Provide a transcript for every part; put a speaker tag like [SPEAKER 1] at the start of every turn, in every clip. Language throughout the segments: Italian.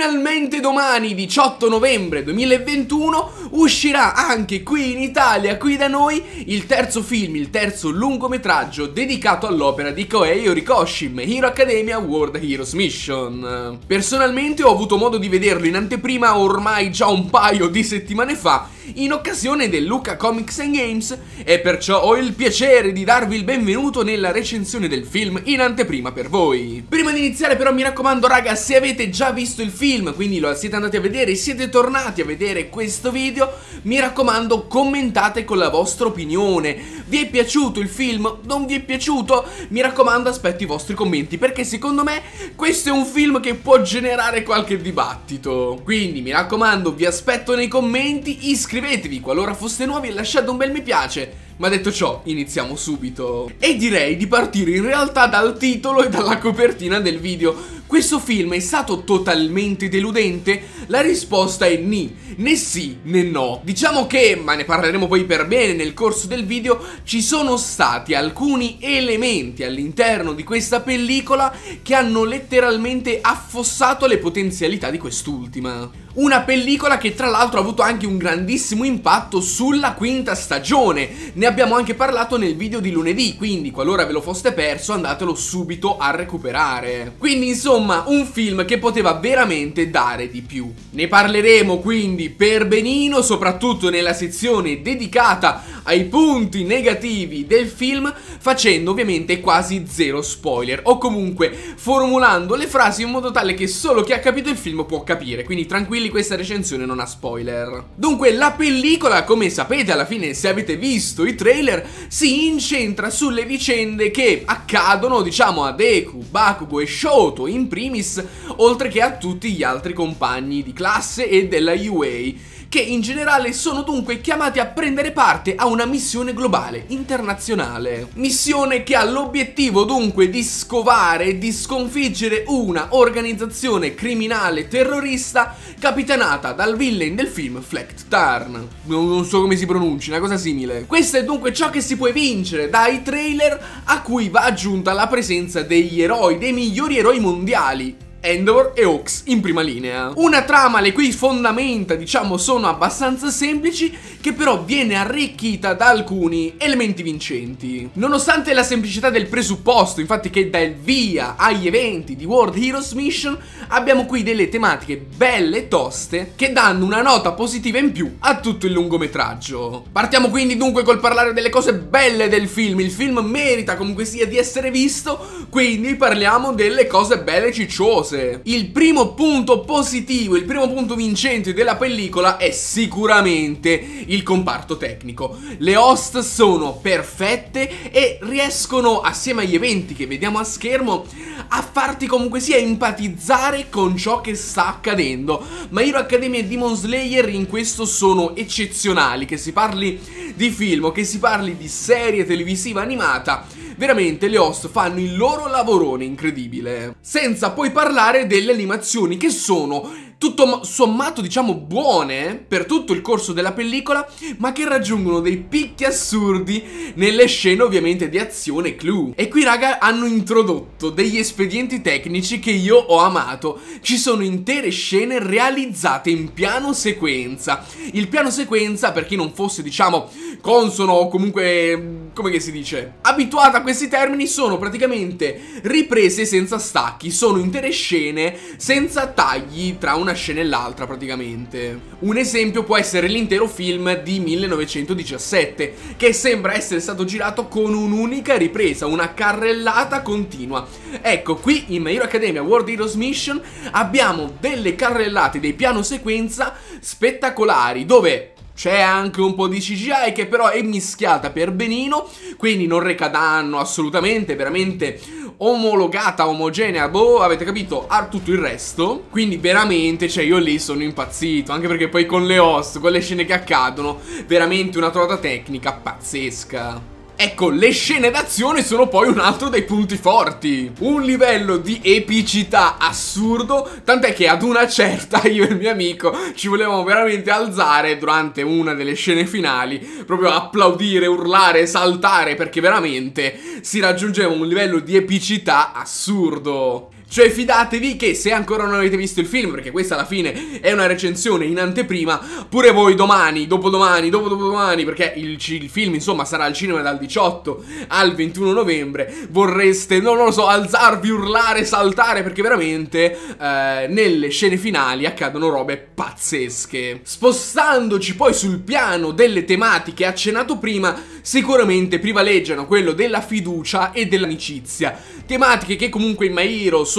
[SPEAKER 1] finalmente domani 18 novembre 2021 uscirà anche qui in Italia, qui da noi, il terzo film, il terzo lungometraggio dedicato all'opera di Koei Horikoshi, Hero Academia World Heroes Mission. Personalmente ho avuto modo di vederlo in anteprima ormai già un paio di settimane fa in occasione del Luca Comics and Games e perciò ho il piacere di darvi il benvenuto nella recensione del film in anteprima per voi. Prima di iniziare però mi raccomando raga se avete già visto il film quindi lo siete andati a vedere e siete tornati a vedere questo video mi raccomando commentate con la vostra opinione vi è piaciuto il film? Non vi è piaciuto? Mi raccomando aspetto i vostri commenti perché secondo me questo è un film che può generare qualche dibattito quindi mi raccomando vi aspetto nei commenti iscrivetevi iscrivetevi qualora foste nuovi e lasciate un bel mi piace. Ma detto ciò, iniziamo subito. E direi di partire in realtà dal titolo e dalla copertina del video. Questo film è stato totalmente deludente? La risposta è ni, né sì né no. Diciamo che, ma ne parleremo poi per bene nel corso del video, ci sono stati alcuni elementi all'interno di questa pellicola che hanno letteralmente affossato le potenzialità di quest'ultima. Una pellicola che tra l'altro ha avuto anche un grandissimo impatto sulla quinta stagione. Ne abbiamo anche parlato nel video di lunedì, quindi qualora ve lo foste perso andatelo subito a recuperare. Quindi insomma un film che poteva veramente dare di più. Ne parleremo quindi per benino, soprattutto nella sezione dedicata ai punti negativi del film, facendo ovviamente quasi zero spoiler, o comunque formulando le frasi in modo tale che solo chi ha capito il film può capire, quindi tranquilli questa recensione non ha spoiler. Dunque la pellicola, come sapete alla fine se avete visto i trailer, si incentra sulle vicende che accadono diciamo a Deku, Bakugo e Shoto in primis, oltre che a tutti gli altri compagni di classe e della UA che in generale sono dunque chiamati a prendere parte a una missione globale, internazionale. Missione che ha l'obiettivo dunque di scovare e di sconfiggere una organizzazione criminale terrorista capitanata dal villain del film Flecked Tarn. Non so come si pronunci, una cosa simile. Questo è dunque ciò che si può vincere dai trailer a cui va aggiunta la presenza degli eroi, dei migliori eroi mondiali Endor e Ox in prima linea. Una trama le cui fondamenta, diciamo, sono abbastanza semplici, che però viene arricchita da alcuni elementi vincenti. Nonostante la semplicità del presupposto, infatti che dà il via agli eventi di World Heroes Mission, abbiamo qui delle tematiche belle e toste che danno una nota positiva in più a tutto il lungometraggio. Partiamo quindi dunque col parlare delle cose belle del film. Il film merita comunque sia di essere visto, quindi parliamo delle cose belle cicciose cose. Il primo punto positivo, il primo punto vincente della pellicola è sicuramente il comparto tecnico. Le host sono perfette e riescono, assieme agli eventi che vediamo a schermo, a farti comunque sia empatizzare con ciò che sta accadendo. Ma Hero Academia e Demon Slayer in questo sono eccezionali, che si parli di film o che si parli di serie televisiva animata veramente le host fanno il loro lavorone incredibile. Senza poi parlare delle animazioni che sono tutto sommato diciamo buone per tutto il corso della pellicola ma che raggiungono dei picchi assurdi nelle scene ovviamente di azione clou. E qui raga hanno introdotto degli espedienti tecnici che io ho amato. Ci sono intere scene realizzate in piano sequenza. Il piano sequenza per chi non fosse diciamo consono o comunque come si dice abituato a questi termini sono praticamente riprese senza stacchi. Sono intere scene senza tagli tra una una scena e l'altra praticamente. Un esempio può essere l'intero film di 1917, che sembra essere stato girato con un'unica ripresa, una carrellata continua. Ecco, qui in My Hero Academia World Heroes Mission abbiamo delle carrellate, dei piano sequenza spettacolari, dove c'è anche un po' di CGI che però è mischiata per benino, quindi non reca danno assolutamente, veramente omologata, omogenea, boh, avete capito, a tutto il resto. Quindi veramente, cioè io lì sono impazzito, anche perché poi con le host, con le scene che accadono, veramente una trovata tecnica pazzesca. Ecco, le scene d'azione sono poi un altro dei punti forti. Un livello di epicità assurdo, tant'è che ad una certa io e il mio amico ci volevamo veramente alzare durante una delle scene finali, proprio applaudire, urlare, saltare, perché veramente si raggiungeva un livello di epicità assurdo. Cioè fidatevi che se ancora non avete visto il film, perché questa alla fine è una recensione in anteprima, pure voi domani, dopodomani, dopodomani, perché il, il film insomma sarà al cinema dal 18 al 21 novembre, vorreste, non lo so, alzarvi, urlare, saltare, perché veramente eh, nelle scene finali accadono robe pazzesche. Spostandoci poi sul piano delle tematiche accennato prima, sicuramente privaleggiano quello della fiducia e dell'amicizia. Tematiche che comunque in Mairo sono,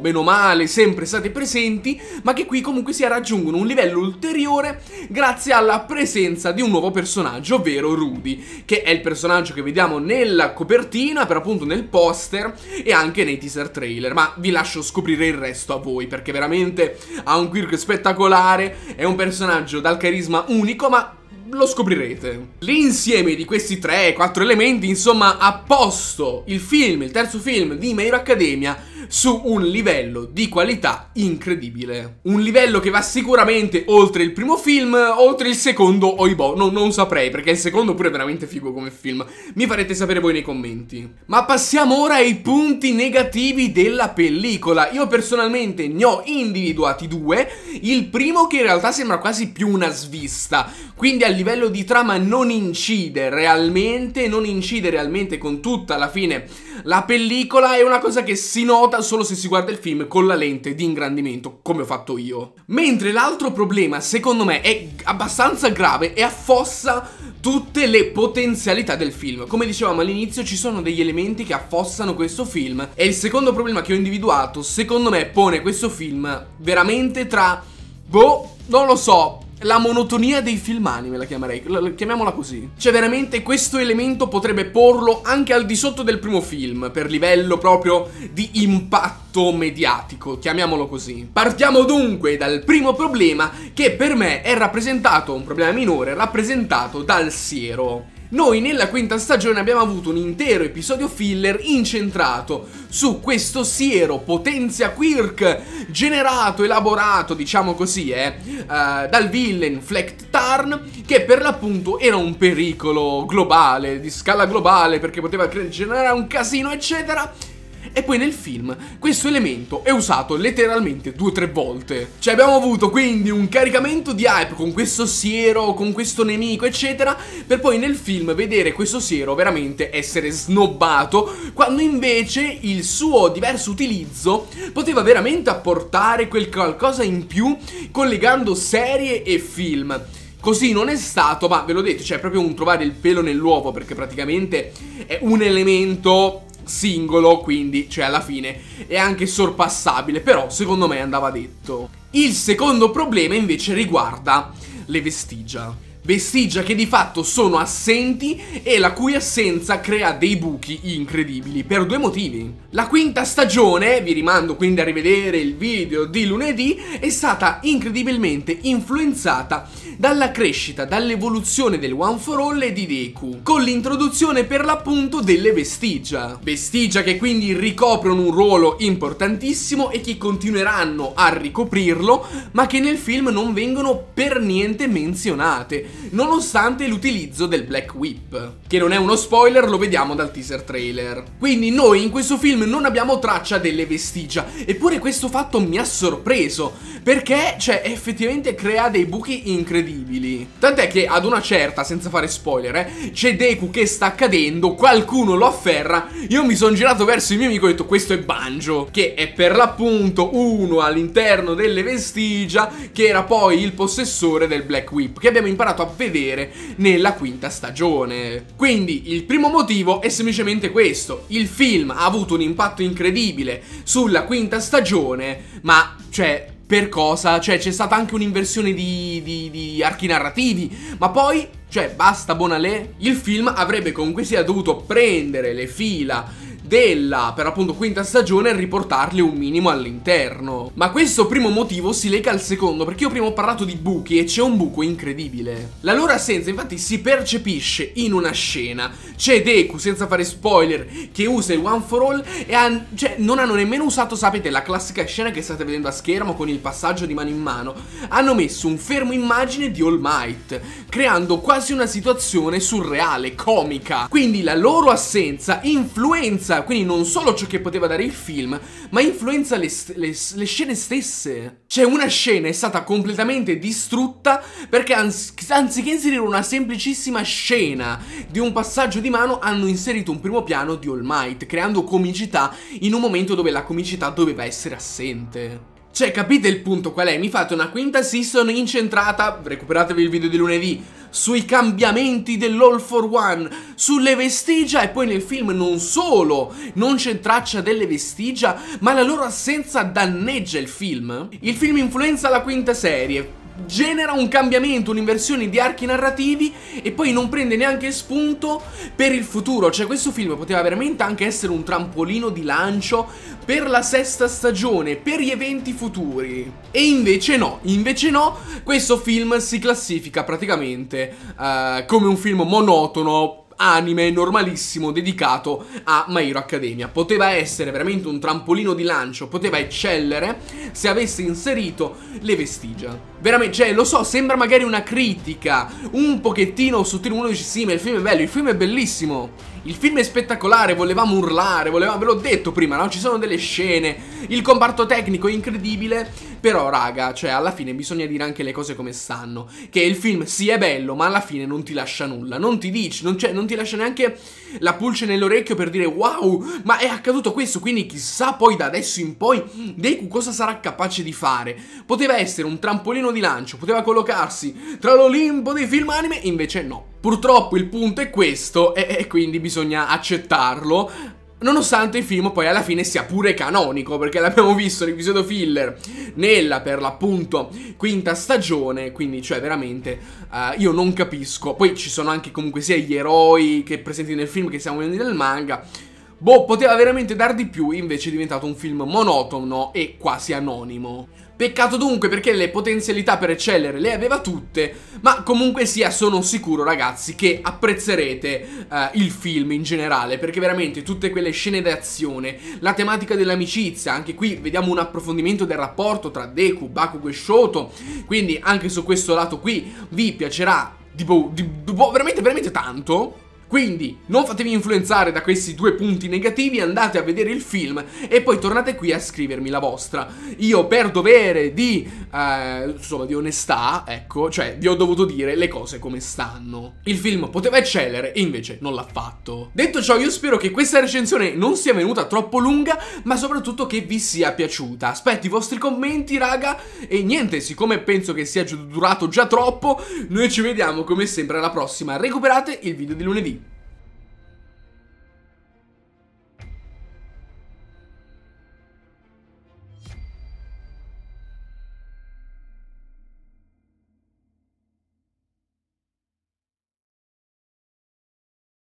[SPEAKER 1] bene o male, sempre state presenti, ma che qui comunque si raggiungono un livello ulteriore grazie alla presenza di un nuovo personaggio, ovvero Rudy, che è il personaggio che vediamo nella copertina, per appunto nel poster e anche nei teaser trailer, ma vi lascio scoprire il resto a voi, perché veramente ha un quirk spettacolare, è un personaggio dal carisma unico, ma lo scoprirete. L'insieme di questi 3-4 elementi, insomma, ha posto il film, il terzo film di Meiro Academia su un livello di qualità incredibile. Un livello che va sicuramente oltre il primo film, oltre il secondo, oibò, no, non saprei, perché il secondo pure è veramente figo come film. Mi farete sapere voi nei commenti. Ma passiamo ora ai punti negativi della pellicola. Io personalmente ne ho individuati due. Il primo che in realtà sembra quasi più una svista, quindi a livello di trama non incide realmente, non incide realmente con tutta la fine la pellicola, è una cosa che si nota solo se si guarda il film con la lente di ingrandimento, come ho fatto io. Mentre l'altro problema, secondo me, è abbastanza grave e affossa tutte le potenzialità del film. Come dicevamo all'inizio, ci sono degli elementi che affossano questo film. E il secondo problema che ho individuato, secondo me, pone questo film veramente tra... Boh, non lo so, la monotonia dei film anime la chiamerei, la, chiamiamola così. Cioè veramente questo elemento potrebbe porlo anche al di sotto del primo film, per livello proprio di impatto mediatico, chiamiamolo così. Partiamo dunque dal primo problema che per me è rappresentato, un problema minore, rappresentato dal siero. Noi nella quinta stagione abbiamo avuto un intero episodio filler incentrato su questo siero potenzia quirk generato, elaborato, diciamo così, eh, uh, dal villain Flecht Tarn, che per l'appunto era un pericolo globale, di scala globale, perché poteva generare un casino, eccetera e poi nel film questo elemento è usato letteralmente due o tre volte. Cioè abbiamo avuto quindi un caricamento di hype con questo siero, con questo nemico, eccetera, per poi nel film vedere questo siero veramente essere snobbato, quando invece il suo diverso utilizzo poteva veramente apportare quel qualcosa in più collegando serie e film. Così non è stato, ma ve l'ho detto, cioè proprio un trovare il pelo nell'uovo perché praticamente è un elemento singolo, quindi, cioè alla fine è anche sorpassabile, però secondo me andava detto. Il secondo problema invece riguarda le vestigia vestigia che di fatto sono assenti e la cui assenza crea dei buchi incredibili per due motivi. La quinta stagione, vi rimando quindi a rivedere il video di lunedì, è stata incredibilmente influenzata dalla crescita, dall'evoluzione del One for All e di Deku, con l'introduzione per l'appunto delle vestigia. Vestigia che quindi ricoprono un ruolo importantissimo e che continueranno a ricoprirlo, ma che nel film non vengono per niente menzionate nonostante l'utilizzo del Black Whip, che non è uno spoiler, lo vediamo dal teaser trailer. Quindi noi in questo film non abbiamo traccia delle vestigia, eppure questo fatto mi ha sorpreso, perché, cioè, effettivamente crea dei buchi incredibili. Tant'è che ad una certa, senza fare spoiler, eh, c'è Deku che sta cadendo, qualcuno lo afferra, io mi sono girato verso il mio amico e ho detto questo è Banjo, che è per l'appunto uno all'interno delle vestigia, che era poi il possessore del Black Whip, che abbiamo imparato a vedere nella quinta stagione. Quindi il primo motivo è semplicemente questo, il film ha avuto un impatto incredibile sulla quinta stagione, ma cioè per cosa? Cioè c'è stata anche un'inversione di, di, di, archi narrativi, ma poi, cioè basta Bonalè, il film avrebbe comunque sia dovuto prendere le fila della, per appunto, quinta stagione e riportarli un minimo all'interno. Ma questo primo motivo si lega al secondo, perché io prima ho parlato di buchi e c'è un buco incredibile. La loro assenza, infatti, si percepisce in una scena. C'è Deku, senza fare spoiler, che usa il One for All e han, cioè, non hanno nemmeno usato, sapete, la classica scena che state vedendo a schermo con il passaggio di mano in mano. Hanno messo un fermo immagine di All Might, creando quasi una situazione surreale, comica. Quindi la loro assenza influenza influenza, quindi non solo ciò che poteva dare il film, ma influenza le, le, le scene stesse. Cioè una scena è stata completamente distrutta perché ans anziché inserire una semplicissima scena di un passaggio di mano hanno inserito un primo piano di All Might, creando comicità in un momento dove la comicità doveva essere assente. Cioè, capite il punto qual è? Mi fate una quinta season incentrata, recuperatevi il video di lunedì, sui cambiamenti dell'All for One, sulle vestigia e poi nel film non solo non c'è traccia delle vestigia, ma la loro assenza danneggia il film. Il film influenza la quinta serie, genera un cambiamento, un'inversione di archi narrativi e poi non prende neanche spunto per il futuro. Cioè questo film poteva veramente anche essere un trampolino di lancio per la sesta stagione, per gli eventi futuri. E invece no, invece no, questo film si classifica praticamente uh, come un film monotono anime normalissimo dedicato a My Hero Academia. Poteva essere veramente un trampolino di lancio, poteva eccellere se avesse inserito le vestigia. Veramente, cioè, lo so, sembra magari una critica, un pochettino sottile, uno dice sì, ma il film è bello, il film è bellissimo. Il film è spettacolare, volevamo urlare, volevamo, ve l'ho detto prima, no? Ci sono delle scene, il comparto tecnico è incredibile, però raga, cioè alla fine bisogna dire anche le cose come stanno. Che il film sì è bello, ma alla fine non ti lascia nulla, non ti dici, non, non ti lascia neanche la pulce nell'orecchio per dire wow, ma è accaduto questo, quindi chissà poi da adesso in poi Deku cosa sarà capace di fare. Poteva essere un trampolino di lancio, poteva collocarsi tra l'Olimpo dei film anime, invece no. Purtroppo il punto è questo e, e quindi bisogna accettarlo Nonostante il film poi alla fine sia pure canonico, perché l'abbiamo visto l'episodio filler nella per l'appunto quinta stagione, quindi cioè veramente uh, io non capisco. Poi ci sono anche comunque sia gli eroi che presenti nel film che siamo vedendo nel manga. Boh, poteva veramente dar di più, invece è diventato un film monotono e quasi anonimo. Peccato dunque perché le potenzialità per eccellere le aveva tutte, ma comunque sia sono sicuro ragazzi che apprezzerete uh, il film in generale, perché veramente tutte quelle scene d'azione, la tematica dell'amicizia, anche qui vediamo un approfondimento del rapporto tra Deku, Bakugo e Shoto, quindi anche su questo lato qui vi piacerà tipo, di, di, veramente veramente tanto. Quindi non fatevi influenzare da questi due punti negativi, andate a vedere il film e poi tornate qui a scrivermi la vostra. Io per dovere di, eh, insomma, di onestà, ecco, cioè vi ho dovuto dire le cose come stanno. Il film poteva eccellere e invece non l'ha fatto. Detto ciò io spero che questa recensione non sia venuta troppo lunga, ma soprattutto che vi sia piaciuta. Aspetto i vostri commenti raga e niente, siccome penso che sia durato già troppo, noi ci vediamo come sempre alla prossima. Recuperate il video di lunedì.